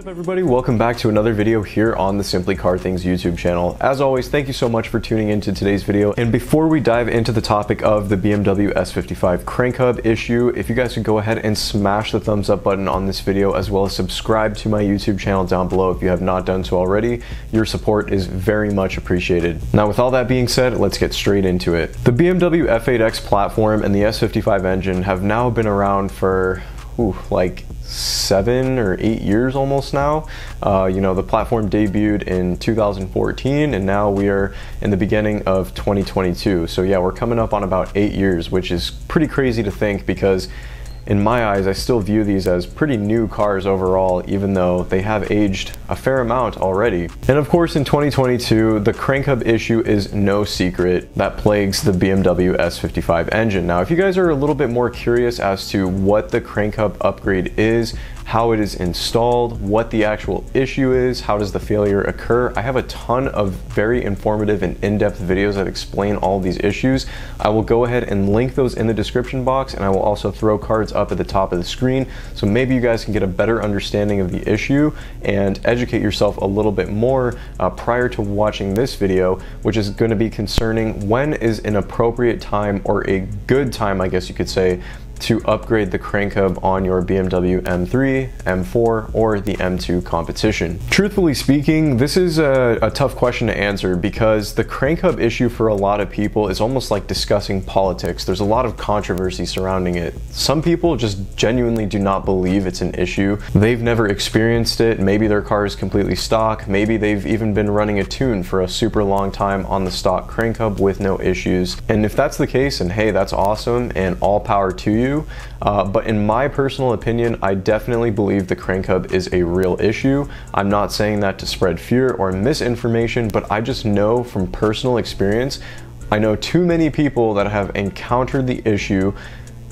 up everybody? Welcome back to another video here on the Simply Car Things YouTube channel. As always, thank you so much for tuning into today's video. And before we dive into the topic of the BMW S55 crank hub issue, if you guys could go ahead and smash the thumbs up button on this video as well as subscribe to my YouTube channel down below if you have not done so already. Your support is very much appreciated. Now with all that being said, let's get straight into it. The BMW F8X platform and the S55 engine have now been around for ooh, like seven or eight years almost now. Uh, you know, the platform debuted in 2014 and now we are in the beginning of 2022. So yeah, we're coming up on about eight years, which is pretty crazy to think because in my eyes, I still view these as pretty new cars overall, even though they have aged a fair amount already. And of course, in 2022, the crank hub issue is no secret that plagues the BMW S55 engine. Now, if you guys are a little bit more curious as to what the crank hub upgrade is, how it is installed, what the actual issue is, how does the failure occur. I have a ton of very informative and in-depth videos that explain all these issues. I will go ahead and link those in the description box and I will also throw cards up at the top of the screen so maybe you guys can get a better understanding of the issue and educate yourself a little bit more uh, prior to watching this video, which is going to be concerning when is an appropriate time or a good time, I guess you could say, to upgrade the crank hub on your BMW M3, M4, or the M2 competition? Truthfully speaking, this is a, a, tough question to answer because the crank hub issue for a lot of people is almost like discussing politics. There's a lot of controversy surrounding it. Some people just genuinely do not believe it's an issue. They've never experienced it. Maybe their car is completely stock. Maybe they've even been running a tune for a super long time on the stock crank hub with no issues. And if that's the case, and hey, that's awesome and all power to you, uh, but in my personal opinion, I definitely believe the crank hub is a real issue. I'm not saying that to spread fear or misinformation, but I just know from personal experience, I know too many people that have encountered the issue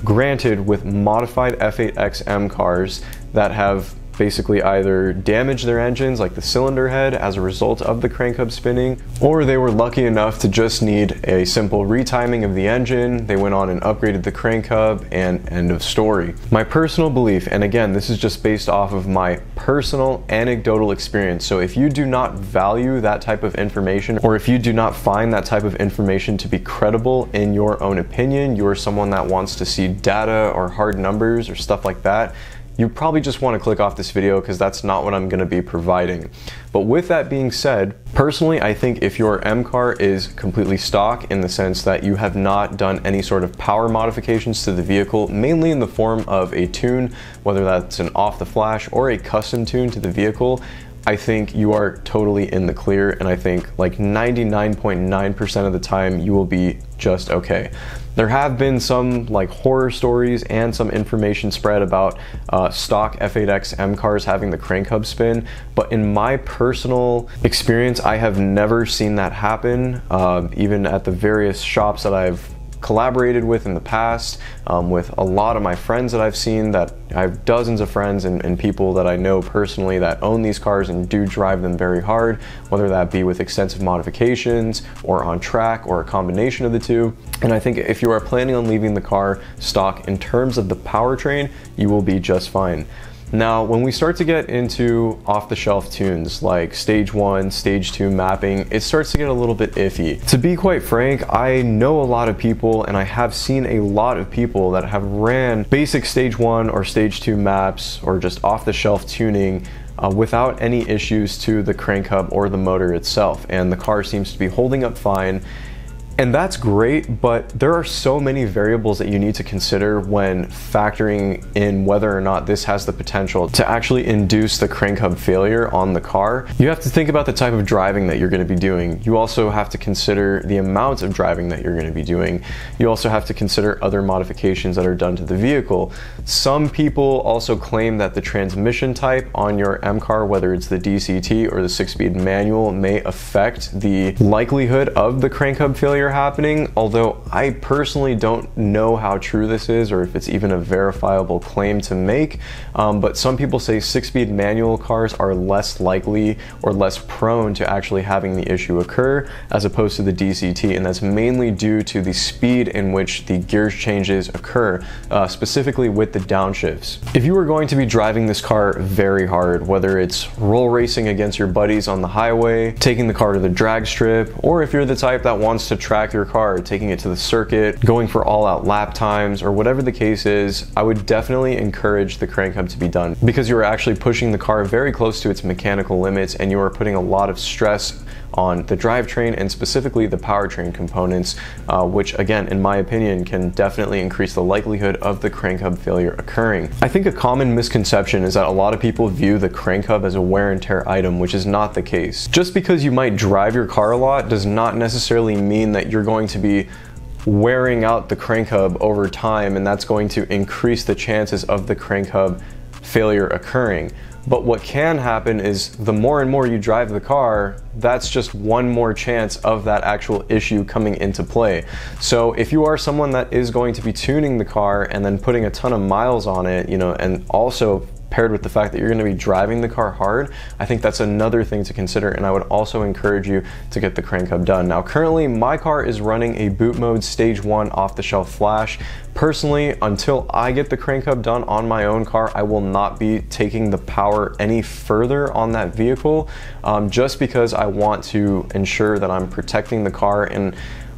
granted with modified F8XM cars that have basically either damaged their engines like the cylinder head as a result of the crank hub spinning, or they were lucky enough to just need a simple retiming of the engine. They went on and upgraded the crank hub and end of story. My personal belief, and again, this is just based off of my personal anecdotal experience. So if you do not value that type of information, or if you do not find that type of information to be credible in your own opinion, you are someone that wants to see data or hard numbers or stuff like that, you probably just want to click off this video because that's not what I'm going to be providing. But with that being said, personally, I think if your M car is completely stock in the sense that you have not done any sort of power modifications to the vehicle, mainly in the form of a tune, whether that's an off the flash or a custom tune to the vehicle, I think you are totally in the clear and I think like 99.9% of the time you will be just okay. There have been some like horror stories and some information spread about uh, stock F8X M cars having the crank hub spin, but in my personal experience, I have never seen that happen. Uh, even at the various shops that I've collaborated with in the past, um, with a lot of my friends that I've seen that I have dozens of friends and, and, people that I know personally that own these cars and do drive them very hard, whether that be with extensive modifications or on track or a combination of the two. And I think if you are planning on leaving the car stock in terms of the powertrain, you will be just fine. Now, when we start to get into off-the-shelf tunes like stage one, stage two mapping, it starts to get a little bit iffy. To be quite frank, I know a lot of people and I have seen a lot of people that have ran basic stage one or stage two maps or just off-the-shelf tuning uh, without any issues to the crank hub or the motor itself. And the car seems to be holding up fine and that's great, but there are so many variables that you need to consider when factoring in whether or not this has the potential to actually induce the crank hub failure on the car. You have to think about the type of driving that you're going to be doing. You also have to consider the amount of driving that you're going to be doing. You also have to consider other modifications that are done to the vehicle. Some people also claim that the transmission type on your M car, whether it's the DCT or the six-speed manual, may affect the likelihood of the crank hub failure are happening, although I personally don't know how true this is or if it's even a verifiable claim to make. Um, but some people say six speed manual cars are less likely or less prone to actually having the issue occur as opposed to the DCT. And that's mainly due to the speed in which the gear changes occur, uh, specifically with the downshifts. If you are going to be driving this car very hard, whether it's roll racing against your buddies on the highway, taking the car to the drag strip, or if you're the type that wants to track your car, taking it to the circuit, going for all out lap times, or whatever the case is, I would definitely encourage the crank hub to be done. Because you're actually pushing the car very close to its mechanical limits and you are putting a lot of stress on the drivetrain and specifically the powertrain components, uh, which again, in my opinion, can definitely increase the likelihood of the crank hub failure occurring. I think a common misconception is that a lot of people view the crank hub as a wear and tear item, which is not the case. Just because you might drive your car a lot does not necessarily mean that you're going to be wearing out the crank hub over time and that's going to increase the chances of the crank hub failure occurring. But what can happen is the more and more you drive the car, that's just one more chance of that actual issue coming into play. So if you are someone that is going to be tuning the car and then putting a ton of miles on it, you know, and also paired with the fact that you're going to be driving the car hard, I think that's another thing to consider. And I would also encourage you to get the crank hub done. Now, currently, my car is running a boot mode stage one off the shelf flash. Personally, until I get the crank hub done on my own car, I will not be taking the power any further on that vehicle um, just because I want to ensure that I'm protecting the car. And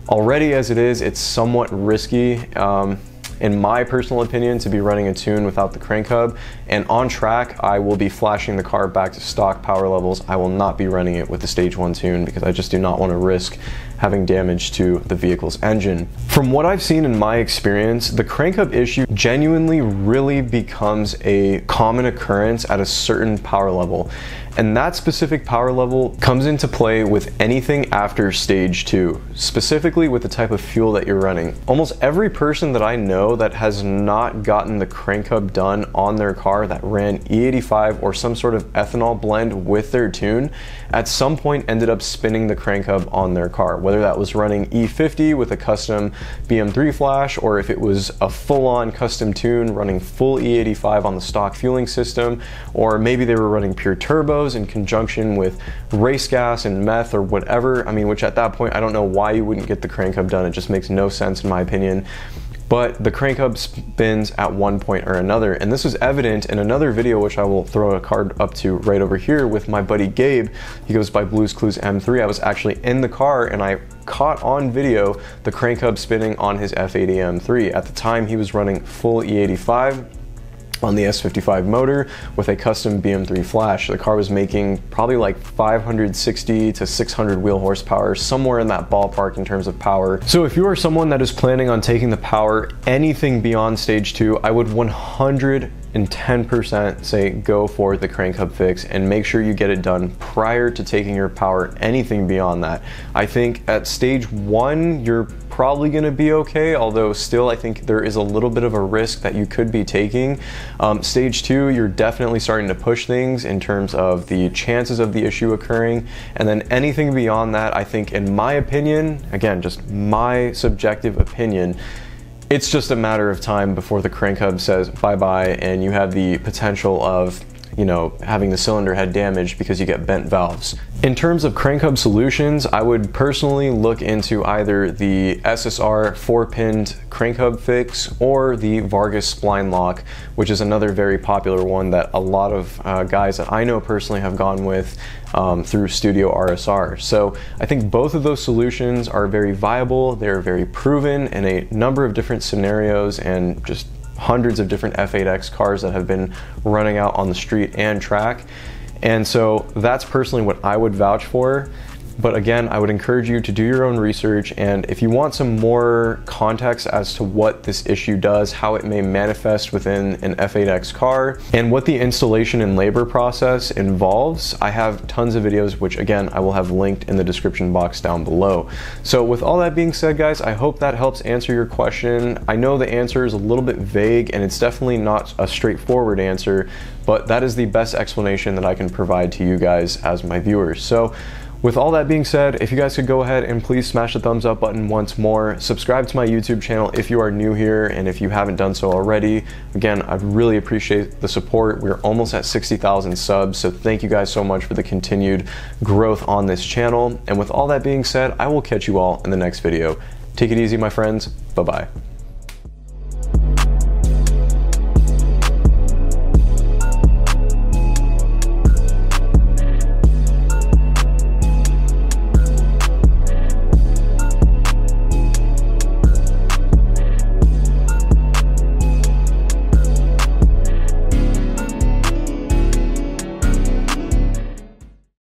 already as it is, it's somewhat risky. Um, in my personal opinion, to be running a tune without the crank hub. And on track, I will be flashing the car back to stock power levels. I will not be running it with the stage one tune because I just do not want to risk having damage to the vehicle's engine. From what I've seen in my experience, the crank hub issue genuinely really becomes a common occurrence at a certain power level. And that specific power level comes into play with anything after stage two, specifically with the type of fuel that you're running. Almost every person that I know that has not gotten the crank hub done on their car that ran E85 or some sort of ethanol blend with their tune, at some point ended up spinning the crank hub on their car, whether that was running E50 with a custom BM3 flash or if it was a full-on custom tune running full E85 on the stock fueling system, or maybe they were running pure turbos in conjunction with race gas and meth or whatever. I mean, which at that point, I don't know why you wouldn't get the crank hub done. It just makes no sense in my opinion. But the crank hub spins at one point or another. And this was evident in another video, which I will throw a card up to right over here with my buddy Gabe. He goes by Blues Clues M3. I was actually in the car and I caught on video the crank hub spinning on his F80 M3. At the time, he was running full E85 on the S55 motor with a custom BM3 flash. The car was making probably like 560 to 600 wheel horsepower, somewhere in that ballpark in terms of power. So if you are someone that is planning on taking the power anything beyond stage two, I would 100 and 10% say go for the crank hub fix and make sure you get it done prior to taking your power anything beyond that. I think at stage one, you're probably going to be okay, although still I think there is a little bit of a risk that you could be taking. Um, stage two, you're definitely starting to push things in terms of the chances of the issue occurring. And then anything beyond that, I think in my opinion, again, just my subjective opinion, it's just a matter of time before the crank hub says bye-bye and you have the potential of you know, having the cylinder head damaged because you get bent valves. In terms of crank hub solutions, I would personally look into either the SSR 4-pinned crank hub fix or the Vargas spline lock, which is another very popular one that a lot of uh, guys that I know personally have gone with um, through Studio RSR. So I think both of those solutions are very viable, they're very proven in a number of different scenarios and just hundreds of different F8X cars that have been running out on the street and track. And so that's personally what I would vouch for. But again, I would encourage you to do your own research. And if you want some more context as to what this issue does, how it may manifest within an F8X car, and what the installation and labor process involves, I have tons of videos, which again, I will have linked in the description box down below. So with all that being said, guys, I hope that helps answer your question. I know the answer is a little bit vague and it's definitely not a straightforward answer, but that is the best explanation that I can provide to you guys as my viewers. So With all that being said, if you guys could go ahead and please smash the thumbs up button once more, subscribe to my YouTube channel if you are new here and if you haven't done so already. Again, I really appreciate the support. We're almost at 60,000 subs, so thank you guys so much for the continued growth on this channel. And with all that being said, I will catch you all in the next video. Take it easy, my friends. Bye-bye.